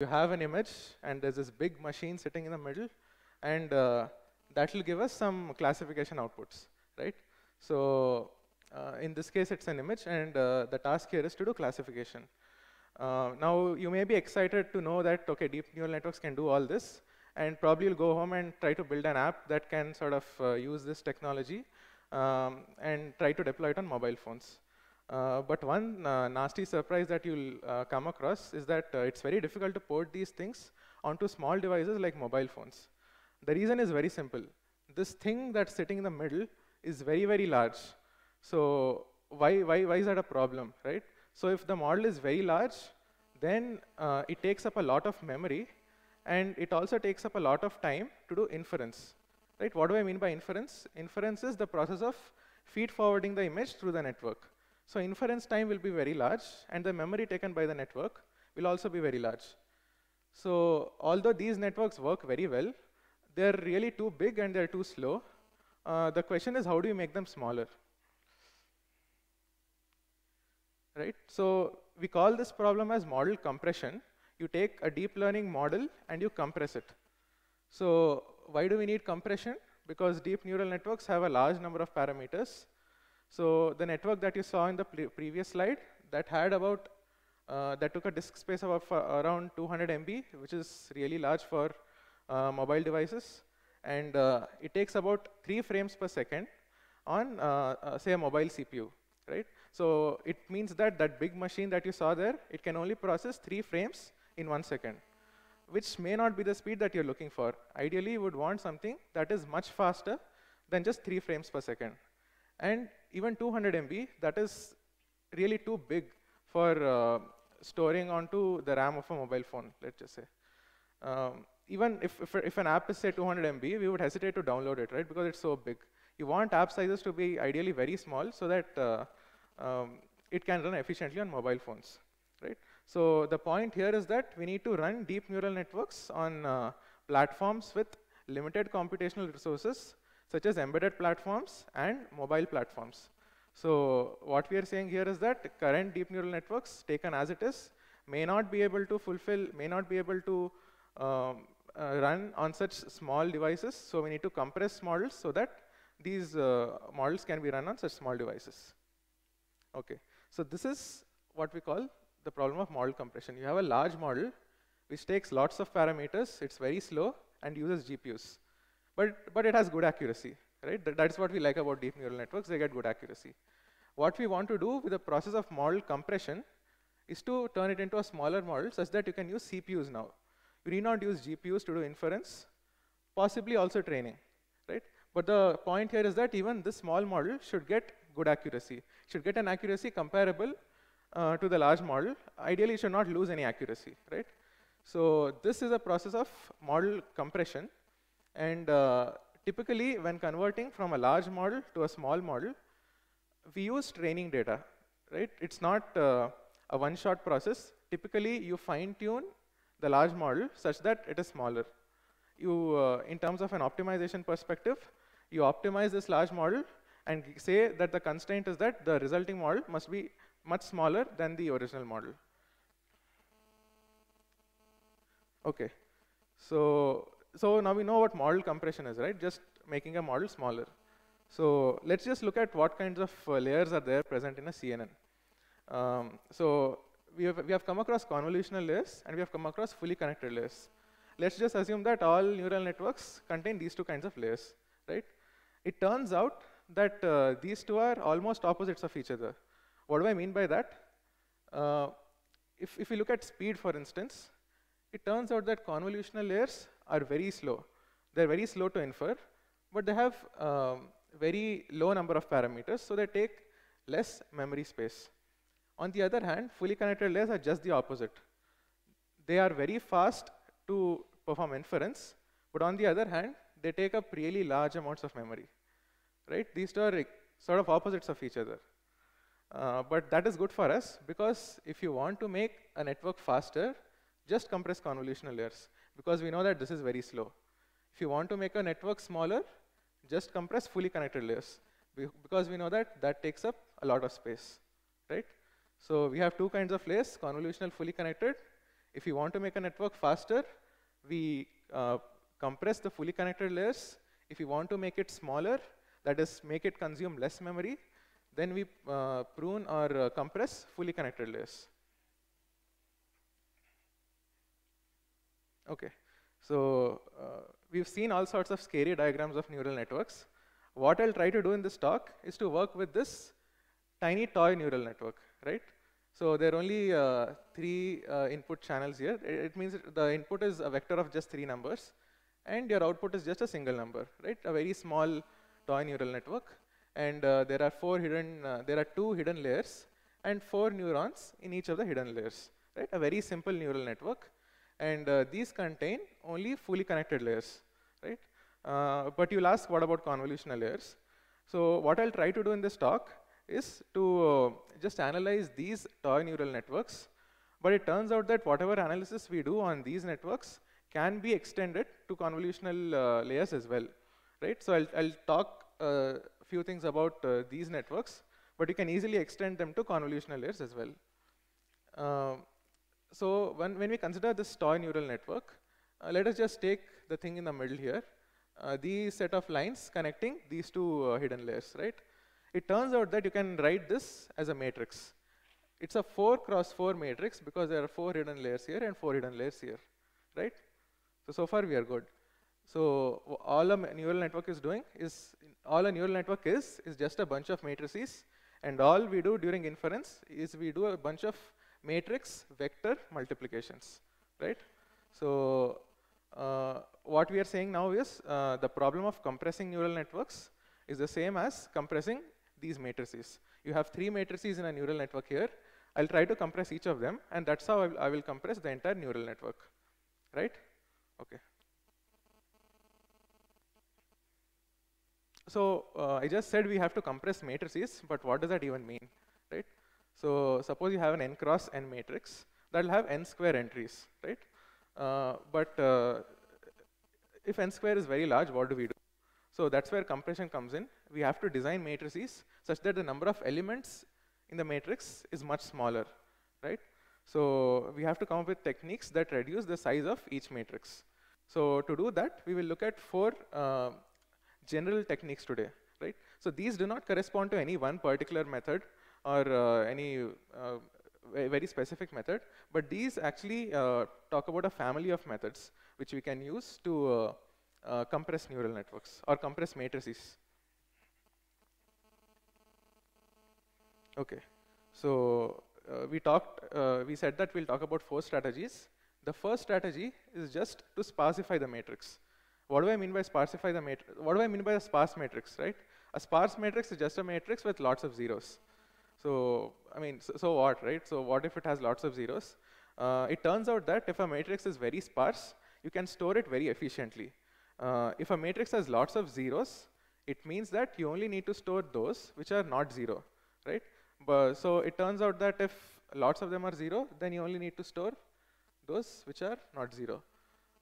you have an image, and there's this big machine sitting in the middle, and uh, that will give us some classification outputs, right? So uh, in this case, it's an image, and uh, the task here is to do classification. Uh, now, you may be excited to know that, OK, deep neural networks can do all this, and probably you'll go home and try to build an app that can sort of uh, use this technology um, and try to deploy it on mobile phones. Uh, but one uh, nasty surprise that you'll uh, come across is that uh, it's very difficult to port these things onto small devices like mobile phones. The reason is very simple. This thing that's sitting in the middle is very, very large. So why, why, why is that a problem, right? So if the model is very large, then uh, it takes up a lot of memory, and it also takes up a lot of time to do inference. Right? What do I mean by inference? Inference is the process of feed forwarding the image through the network. So inference time will be very large, and the memory taken by the network will also be very large. So although these networks work very well, they're really too big and they're too slow. Uh, the question is, how do you make them smaller? Right? So we call this problem as model compression. You take a deep learning model and you compress it. So why do we need compression? Because deep neural networks have a large number of parameters. So the network that you saw in the previous slide, that had about, uh, that took a disk space of uh, around 200 MB, which is really large for uh, mobile devices. And uh, it takes about three frames per second on, uh, uh, say, a mobile CPU, right? So it means that that big machine that you saw there, it can only process three frames in one second, which may not be the speed that you're looking for. Ideally, you would want something that is much faster than just three frames per second. And even 200 MB, that is really too big for uh, storing onto the RAM of a mobile phone, let's just say. Um, even if, if, if, an app is, say, 200 MB, we would hesitate to download it, right, because it's so big. You want app sizes to be ideally very small so that uh, um, it can run efficiently on mobile phones, right? So the point here is that we need to run deep neural networks on uh, platforms with limited computational resources such as embedded platforms and mobile platforms. So what we are saying here is that current deep neural networks taken as it is may not be able to fulfill, may not be able to um, uh, run on such small devices. So we need to compress models so that these uh, models can be run on such small devices. Okay, so this is what we call the problem of model compression. You have a large model which takes lots of parameters, it's very slow, and uses GPUs. But, but it has good accuracy, right? That, that's what we like about deep neural networks, they get good accuracy. What we want to do with the process of model compression is to turn it into a smaller model such that you can use CPUs now. You need not use GPUs to do inference, possibly also training, right? But the point here is that even this small model should get good accuracy, should get an accuracy comparable uh, to the large model. Ideally, should not lose any accuracy, right? So this is a process of model compression. And uh, typically, when converting from a large model to a small model, we use training data, right? It's not uh, a one-shot process. Typically, you fine-tune the large model such that it is smaller. You, uh, in terms of an optimization perspective, you optimize this large model and say that the constraint is that the resulting model must be much smaller than the original model. Okay, so so now we know what model compression is, right? Just making a model smaller. So let's just look at what kinds of uh, layers are there present in a CNN. Um, so we have, we have come across convolutional layers and we have come across fully connected layers. Let's just assume that all neural networks contain these two kinds of layers, right? It turns out that uh, these two are almost opposites of each other. What do I mean by that? Uh, if, if we look at speed, for instance, it turns out that convolutional layers are very slow. They're very slow to infer, but they have um, very low number of parameters, so they take less memory space. On the other hand, fully connected layers are just the opposite. They are very fast to perform inference, but on the other hand, they take up really large amounts of memory. Right? These two are sort of opposites of each other. Uh, but that is good for us because if you want to make a network faster, just compress convolutional layers because we know that this is very slow. If you want to make a network smaller, just compress fully connected layers because we know that that takes up a lot of space, right? So we have two kinds of layers, convolutional fully connected. If you want to make a network faster, we uh, compress the fully connected layers. If you want to make it smaller, that is, make it consume less memory, then we uh, prune or uh, compress fully connected layers. Okay, so uh, we've seen all sorts of scary diagrams of neural networks. What I'll try to do in this talk is to work with this tiny toy neural network, right? So there are only uh, three uh, input channels here. It, it, means the input is a vector of just three numbers, and your output is just a single number, right? A very small toy neural network. And uh, there are four hidden, uh, there are two hidden layers, and four neurons in each of the hidden layers, right? A very simple neural network. And uh, these contain only fully connected layers, right? Uh, but you'll ask, what about convolutional layers? So what I'll try to do in this talk is to uh, just analyze these toy neural networks. But it turns out that whatever analysis we do on these networks can be extended to convolutional uh, layers as well, right? So I'll, I'll talk a uh, few things about these networks, but you can easily extend them to convolutional layers as well. So when, when we consider this toy neural network, uh, let us just take the thing in the middle here. Uh, these set of lines connecting these two uh, hidden layers, right? It turns out that you can write this as a matrix. It's a 4 cross 4 matrix because there are 4 hidden layers here and 4 hidden layers here, right? So, so far we are good. So all a neural network is doing is, all a neural network is, is just a bunch of matrices and all we do during inference is we do a bunch of matrix vector multiplications, right? So uh, what we are saying now is uh, the problem of compressing neural networks is the same as compressing these matrices. You have three matrices in a neural network here. I'll try to compress each of them, and that's how I will, I will compress the entire neural network, right? Okay. So uh, I just said we have to compress matrices, but what does that even mean? So suppose you have an n cross n matrix that will have n square entries, right? Uh, but uh, if n square is very large, what do we do? So that's where compression comes in. We have to design matrices such that the number of elements in the matrix is much smaller, right? So we have to come up with techniques that reduce the size of each matrix. So to do that, we will look at four uh, general techniques today, right? So these do not correspond to any one particular method or uh, any uh, very specific method, but these actually uh, talk about a family of methods which we can use to compress neural networks or compress matrices. Okay, so uh, we talked, uh, we said that we'll talk about four strategies. The first strategy is just to sparsify the matrix. What do I mean by sparsify the matrix? What do I mean by a sparse matrix, right? A sparse matrix is just a matrix with lots of zeros. So, I mean, so, so what, right? So what if it has lots of zeros? Uh, it turns out that if a matrix is very sparse, you can store it very efficiently. Uh, if a matrix has lots of zeros, it means that you only need to store those which are not zero, right? But, so it turns out that if lots of them are zero, then you only need to store those which are not zero.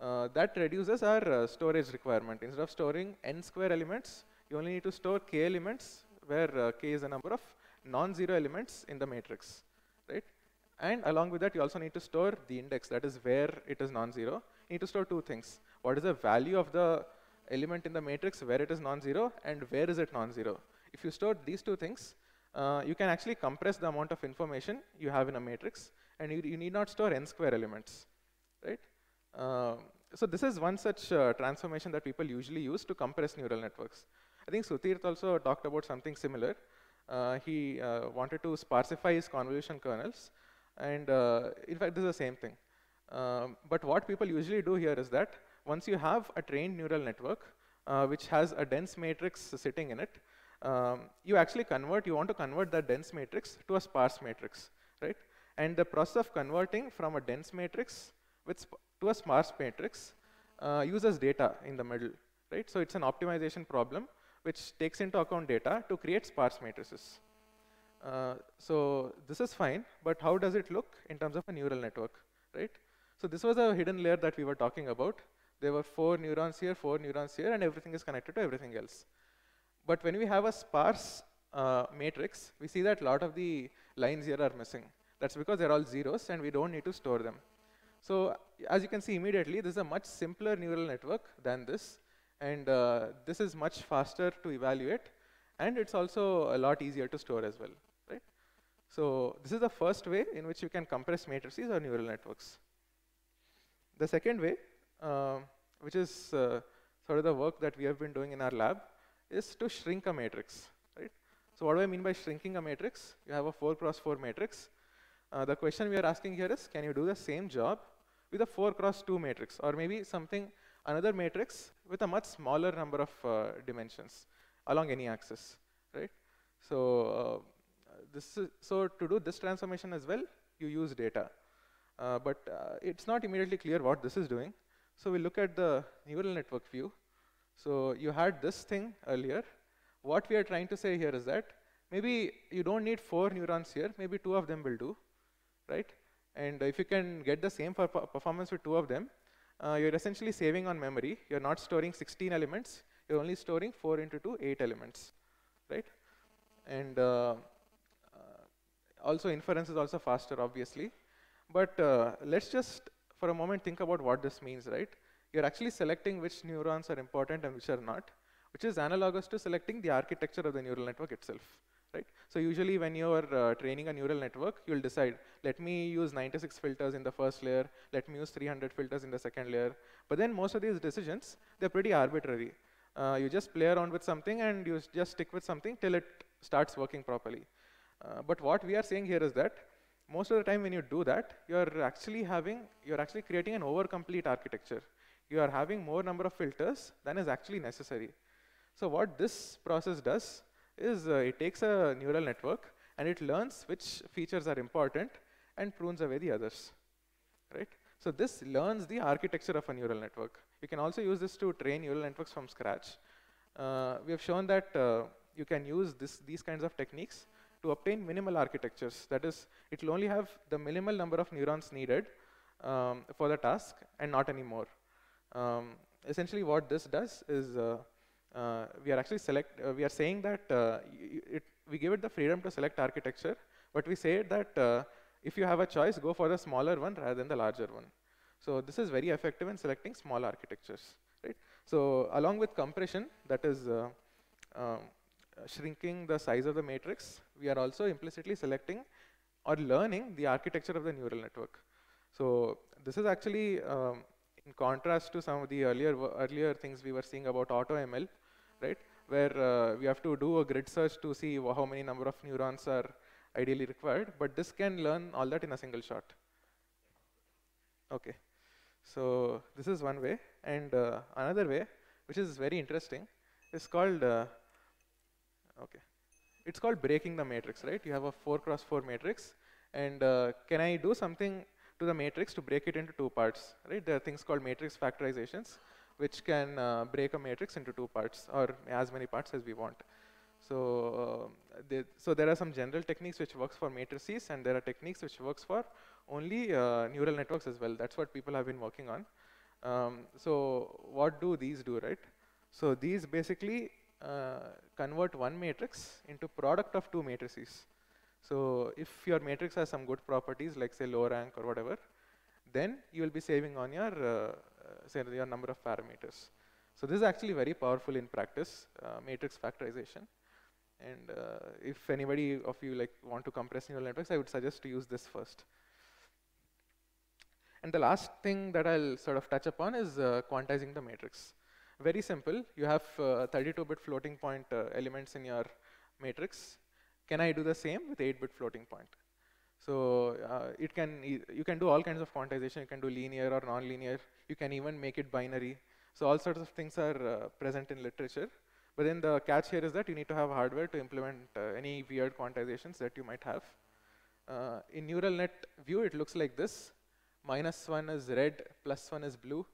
Uh, that reduces our uh, storage requirement. Instead of storing n square elements, you only need to store k elements, where uh, k is a number of non-zero elements in the matrix, right? And along with that, you also need to store the index, that is where it is non-zero. You need to store two things what is the value of the element in the matrix where it is non-zero and where is it non-zero. If you store these two things, uh, you can actually compress the amount of information you have in a matrix and you, you need not store n square elements, right? Uh, so this is one such uh, transformation that people usually use to compress neural networks. I think Suthirth also talked about something similar. Uh, he uh, wanted to sparsify his convolution kernels and uh, in fact this is the same thing. Um, but what people usually do here is that once you have a trained neural network, which has a dense matrix sitting in it, um, you actually convert, you want to convert that dense matrix to a sparse matrix, right? And the process of converting from a dense matrix with to a sparse matrix uh, uses data in the middle, right? So it's an optimization problem which takes into account data to create sparse matrices. Uh, so this is fine, but how does it look in terms of a neural network, right? So this was a hidden layer that we were talking about. There were four neurons here, four neurons here, and everything is connected to everything else. But when we have a sparse uh, matrix, we see that a lot of the lines here are missing. That's because they're all zeros, and we don't need to store them. So as you can see immediately, this is a much simpler neural network than this. And uh, this is much faster to evaluate. And it's also a lot easier to store as well. Right? So this is the first way in which you can compress matrices or neural networks. The second way, uh, which is uh, sort of the work that we have been doing in our lab, is to shrink a matrix. Right? So what do I mean by shrinking a matrix? You have a 4 cross 4 matrix. Uh, the question we are asking here is, can you do the same job with a 4 cross 2 matrix, or maybe something, another matrix with a much smaller number of uh, dimensions along any axis, right? So uh, this is, so to do this transformation as well, you use data. Uh, but uh, it's not immediately clear what this is doing. So we look at the neural network view. So you had this thing earlier. What we are trying to say here is that maybe you don't need four neurons here, maybe two of them will do, right? And if you can get the same performance with two of them, uh, you're essentially saving on memory. You're not storing 16 elements. You're only storing 4 into 2, 8 elements, right? And uh, uh, also inference is also faster, obviously. But uh, let's just, for a moment, think about what this means, right? You're actually selecting which neurons are important and which are not, which is analogous to selecting the architecture of the neural network itself right? So usually when you're uh, training a neural network, you'll decide, let me use 96 filters in the first layer, let me use 300 filters in the second layer. But then most of these decisions, they're pretty arbitrary. Uh, you just play around with something and you just stick with something till it starts working properly. Uh, but what we are saying here is that most of the time when you do that, you're actually having, you're actually creating an over-complete architecture. You are having more number of filters than is actually necessary. So what this process does is uh, it takes a neural network and it learns which features are important and prunes away the others, right? So this learns the architecture of a neural network. You can also use this to train neural networks from scratch. Uh, we have shown that uh, you can use this, these kinds of techniques to obtain minimal architectures. That is, it will only have the minimal number of neurons needed um, for the task and not anymore. Um, essentially what this does is uh, uh, we are actually select, uh, we are saying that uh, it, we give it the freedom to select architecture, but we say that if you have a choice, go for the smaller one rather than the larger one. So this is very effective in selecting small architectures, right? So along with compression, that is uh, uh, shrinking the size of the matrix, we are also implicitly selecting or learning the architecture of the neural network. So this is actually um, in contrast to some of the earlier earlier things we were seeing about AutoML, right? Where uh, we have to do a grid search to see how many number of neurons are ideally required, but this can learn all that in a single shot. Okay, so this is one way, and uh, another way, which is very interesting, is called, uh, okay, it's called breaking the matrix, right? You have a four cross four matrix, and uh, can I do something to the matrix to break it into two parts, right? There are things called matrix factorizations, which can uh, break a matrix into two parts or as many parts as we want. So, uh, so there are some general techniques which works for matrices and there are techniques which works for only uh, neural networks as well. That's what people have been working on. Um, so what do these do, right? So these basically uh, convert one matrix into product of two matrices. So if your matrix has some good properties like say low rank or whatever, then you will be saving on your uh, say your number of parameters. So this is actually very powerful in practice, uh, matrix factorization. And uh, if anybody of you like want to compress neural networks, I would suggest to use this first. And the last thing that I'll sort of touch upon is uh, quantizing the matrix. Very simple. You have 32-bit uh, floating point uh, elements in your matrix. Can I do the same with 8-bit floating point? So uh, it can you can do all kinds of quantization. You can do linear or non-linear. You can even make it binary. So all sorts of things are uh, present in literature. But then the catch here is that you need to have hardware to implement uh, any weird quantizations that you might have. Uh, in neural net view, it looks like this. Minus one is red, plus one is blue.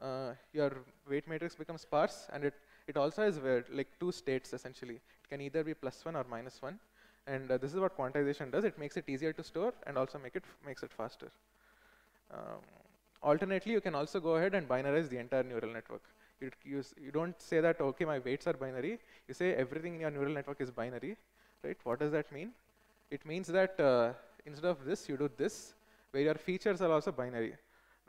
Uh, your weight matrix becomes sparse, and it, it also has like two states essentially. It can either be plus one or minus one. And uh, this is what quantization does. It makes it easier to store and also make it makes it faster. Um, alternately, you can also go ahead and binarize the entire neural network. You, you, you don't say that, okay, my weights are binary. You say everything in your neural network is binary. right? What does that mean? It means that uh, instead of this, you do this, where your features are also binary.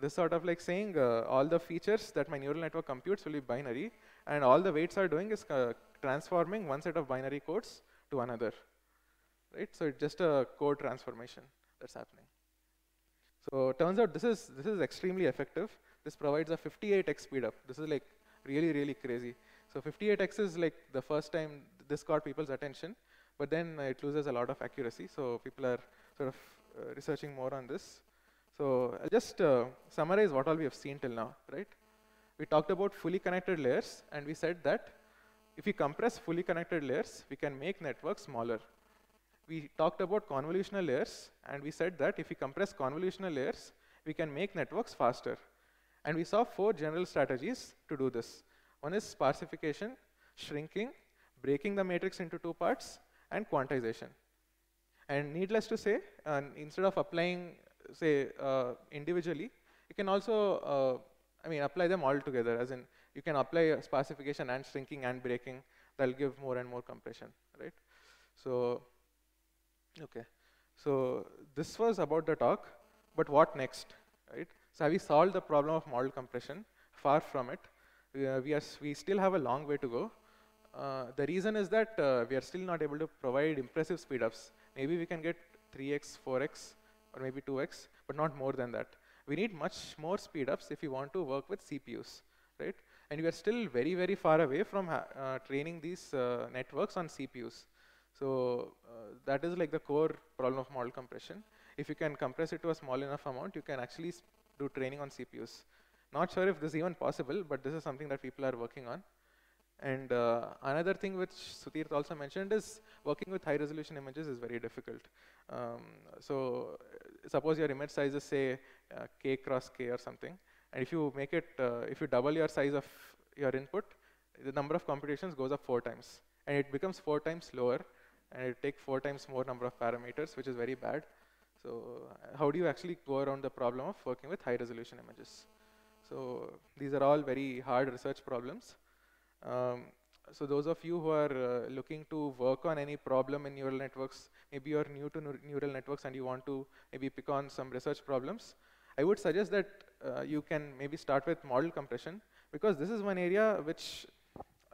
This sort of like saying uh, all the features that my neural network computes will be binary, and all the weights are doing is uh, transforming one set of binary codes to another. Right? So it's just a code transformation that's happening. So turns out this is this is extremely effective. This provides a 58x speedup. This is like really, really crazy. So 58x is like the first time this caught people's attention, but then it loses a lot of accuracy. So people are sort of uh, researching more on this. So I'll just uh, summarize what all we have seen till now, right? We talked about fully connected layers, and we said that if we compress fully connected layers, we can make networks smaller. We talked about convolutional layers, and we said that if we compress convolutional layers, we can make networks faster. And we saw four general strategies to do this. One is sparsification, shrinking, breaking the matrix into two parts, and quantization. And needless to say, uh, instead of applying, say, uh, individually, you can also, uh, I mean, apply them all together, as in you can apply sparsification and shrinking and breaking. That'll give more and more compression, right? So, okay. So this was about the talk, but what next, right? So have we solved the problem of model compression? Far from it. We, uh, we, are, we still have a long way to go. Uh, the reason is that uh, we are still not able to provide impressive speedups. Maybe we can get 3x, 4x, or maybe 2x, but not more than that. We need much more speedups if we want to work with CPUs, right? And we are still very, very far away from uh, training these uh, networks on CPUs. So uh, that is like the core problem of model compression. If you can compress it to a small enough amount, you can actually do training on CPUs. Not sure if this is even possible, but this is something that people are working on. And uh, another thing which Suthirth also mentioned is working with high resolution images is very difficult. Um, so suppose your image size is say uh, k cross k or something, and if you make it, uh, if you double your size of your input, the number of computations goes up four times, and it becomes four times slower, and it takes four times more number of parameters, which is very bad. So how do you actually go around the problem of working with high resolution images? So these are all very hard research problems. Um, so those of you who are uh, looking to work on any problem in neural networks, maybe you're new to neural networks and you want to maybe pick on some research problems, I would suggest that uh, you can maybe start with model compression because this is one area which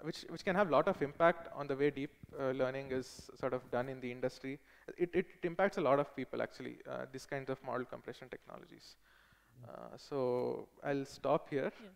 which, which can have a lot of impact on the way deep uh, learning is sort of done in the industry. It, it, it impacts a lot of people actually, uh, these kinds of model compression technologies. Uh, so I'll stop here. Yeah.